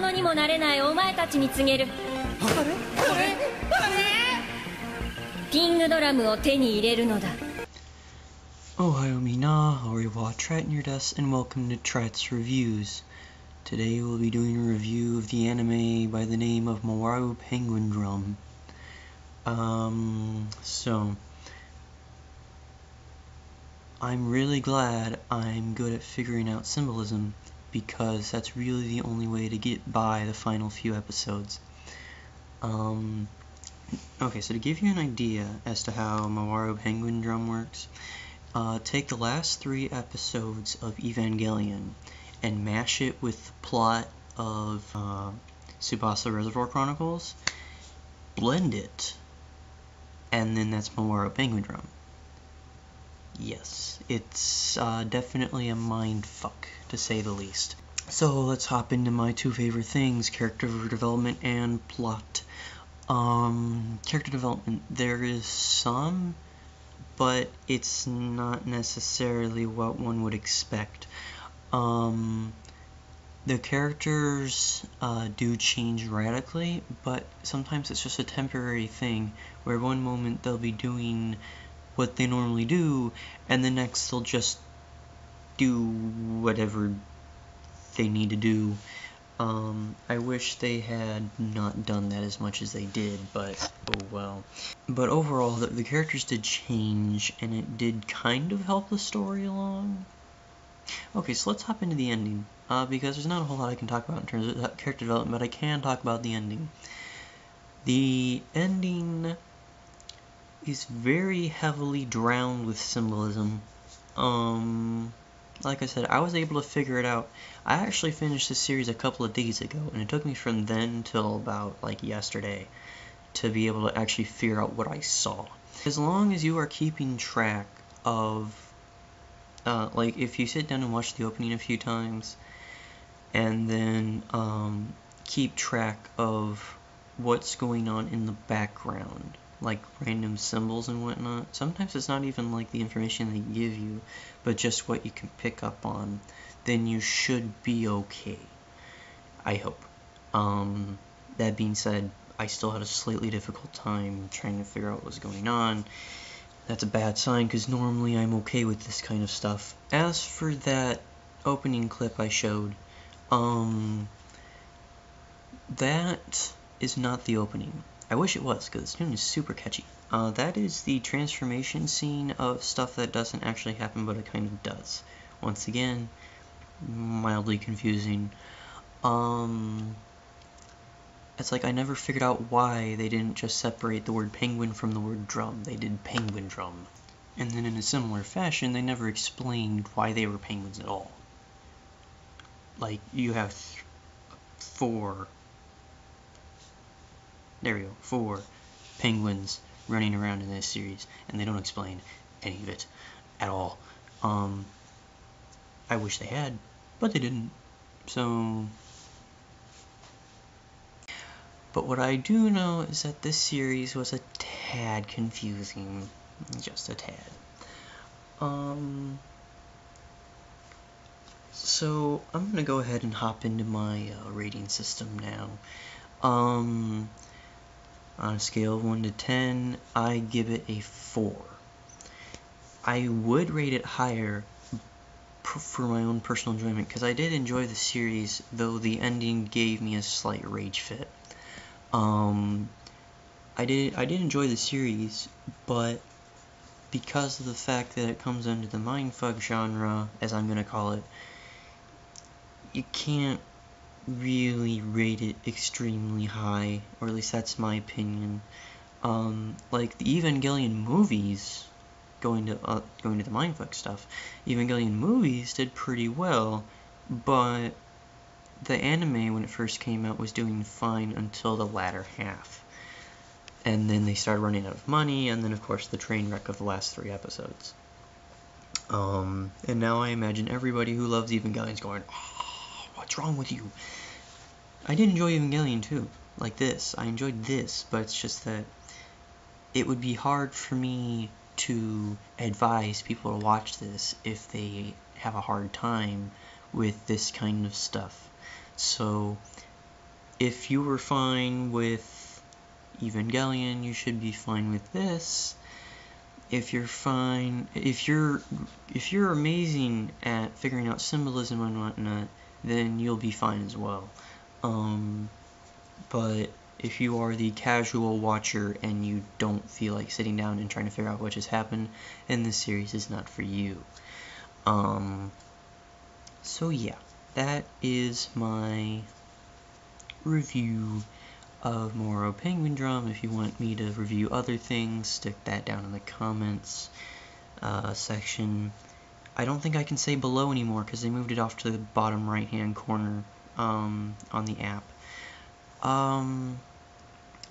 者にもなれないお前たちに告げる。ピングドラムを手に入れるのだ。Ohio mina, how are you all? Tratnyr desk and welcome to Trat's Reviews. Today we'll be doing a review of the anime by the name of Mawaru Penguindrum. Um, so, I'm really glad I'm good at figuring out symbolism because that's really the only way to get by the final few episodes. Um, okay, so to give you an idea as to how Mawaru Penguindrum works, uh, take the last three episodes of Evangelion and mash it with the plot of uh, Tsubasa Reservoir Chronicles, blend it, and then that's Mawaru Penguindrum. Yes, it's uh, definitely a mind fuck, to say the least. So let's hop into my two favorite things, character development and plot. Um, character development, there is some, but it's not necessarily what one would expect. Um, the characters uh, do change radically, but sometimes it's just a temporary thing, where one moment they'll be doing what they normally do, and the next they'll just do whatever they need to do. Um, I wish they had not done that as much as they did, but oh well. But overall, the, the characters did change, and it did kind of help the story along. Okay, so let's hop into the ending, uh, because there's not a whole lot I can talk about in terms of character development, but I can talk about the ending. The ending is very heavily drowned with symbolism. Um, like I said, I was able to figure it out. I actually finished this series a couple of days ago, and it took me from then till about like yesterday to be able to actually figure out what I saw. As long as you are keeping track of, uh, like, if you sit down and watch the opening a few times, and then um, keep track of what's going on in the background like random symbols and whatnot. Sometimes it's not even like the information they give you, but just what you can pick up on. Then you should be okay. I hope. Um, that being said, I still had a slightly difficult time trying to figure out what was going on. That's a bad sign because normally I'm okay with this kind of stuff. As for that opening clip I showed, um, that is not the opening. I wish it was, because the tune is super catchy. Uh, that is the transformation scene of stuff that doesn't actually happen, but it kind of does. Once again, mildly confusing. Um, it's like I never figured out why they didn't just separate the word penguin from the word drum. They did penguin drum. And then in a similar fashion, they never explained why they were penguins at all. Like, you have four there we go, four penguins running around in this series, and they don't explain any of it at all. Um, I wish they had, but they didn't. So, but what I do know is that this series was a tad confusing, just a tad. Um, so I'm gonna go ahead and hop into my uh, rating system now. Um, on a scale of 1 to 10, I give it a 4. I would rate it higher for my own personal enjoyment because I did enjoy the series, though the ending gave me a slight rage fit. Um, I did I did enjoy the series, but because of the fact that it comes under the mindfuck genre, as I'm gonna call it, you can't really rate it extremely high, or at least that's my opinion. Um, like the Evangelion movies, going to uh, going to the mindfuck stuff, Evangelion movies did pretty well, but the anime when it first came out was doing fine until the latter half. And then they started running out of money, and then of course the train wreck of the last three episodes. Um, and now I imagine everybody who loves Evangelion is going, oh, what's wrong with you? I did enjoy Evangelion too, like this. I enjoyed this, but it's just that it would be hard for me to advise people to watch this if they have a hard time with this kind of stuff. So, if you were fine with Evangelion, you should be fine with this. If you're fine, if you're if you're amazing at figuring out symbolism and whatnot, then you'll be fine as well. Um, but if you are the casual watcher and you don't feel like sitting down and trying to figure out what just happened, then this series is not for you. Um, so yeah, that is my review of Mawaru Penguindrum. If you want me to review other things, stick that down in the comments uh, section. I don't think I can say below anymore because they moved it off to the bottom right hand corner um, on the app. Um,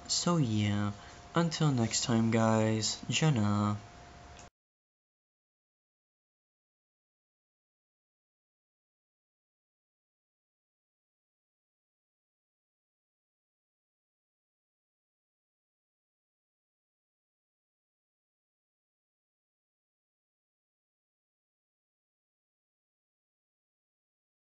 so yeah, until next time guys, Jana.